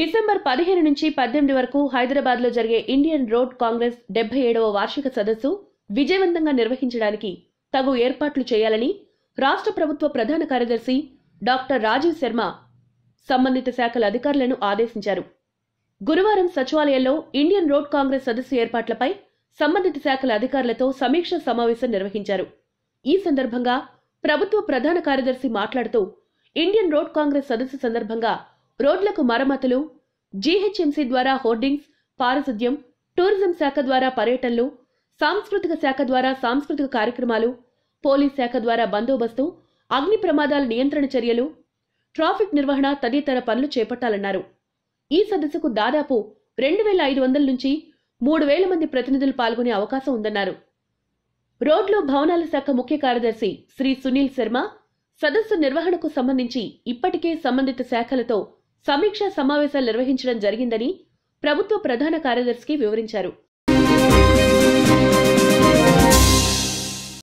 December పదిహేను నుంచి పద్దెనిమిది వరకు హైదరాబాద్లో జరిగే ఇండియన్ రోడ్ కాంగ్రెస్ డెబ్బై ఏడవ వార్షిక సదస్సు విజయవంతంగా నిర్వహించడానికి తగు ఏర్పాట్లు చేయాలని రాష్ట్ర ప్రభుత్వ ప్రధాన కార్యదర్శి డాక్టర్ రాజీవ్ శర్మ సంబంధిత శాఖల అధికారులను ఆదేశించారు. గురువారం సచివాలయంలో ఇండియన్ రోడ్ కాంగ్రెస్ సదస్సు ఏర్పాట్లపై సంబంధిత శాఖల అధికారులతో సమీక్ష సమావేశం నిర్వహించారు. ఈ సందర్భంగా ప్రభుత్వ ప్రధాన కార్యదర్శి మాట్లాడుతూ ఇండియన్ రోడ్ కాంగ్రెస్ సదస్సు సందర్భంగా రోడ్లకు మరమ్మతులు జీహెచ్ఎంసీ ద్వారా హోర్డింగ్స్ పారిశుద్ధ్యం టూరిజం శాఖ ద్వారా పర్యటనలు సాంస్కృతిక శాఖ ద్వారా సాంస్కృతిక కార్యక్రమాలు పోలీస్ శాఖ ద్వారా బందోబస్తు అగ్ని ప్రమాదాల నియంత్రణ చర్యలు ట్రాఫిక్ నిర్వహణ తదితర పనులు చేపట్టాలన్నారు. ఈ సదస్సుకు దాదాపు రెండు వేల ఐదు వందల నుంచి మూడు వేల మంది ప్రతినిధులు పాల్గొనే అవకాశం ఉందన్నారు. రోడ్లు భవనాల శాఖ ముఖ్య కార్యదర్శి శ్రీ సునీల్ శర్మ సదస్సు నిర్వహణకు సంబంధించి ఇప్పటికే సంబంధిత శాఖలతో సమీక్షా సమావేశాలు నిర్వహించడం జరిగిందని ప్రభుత్వ ప్రధాన కార్యదర్శికి వివరించారు.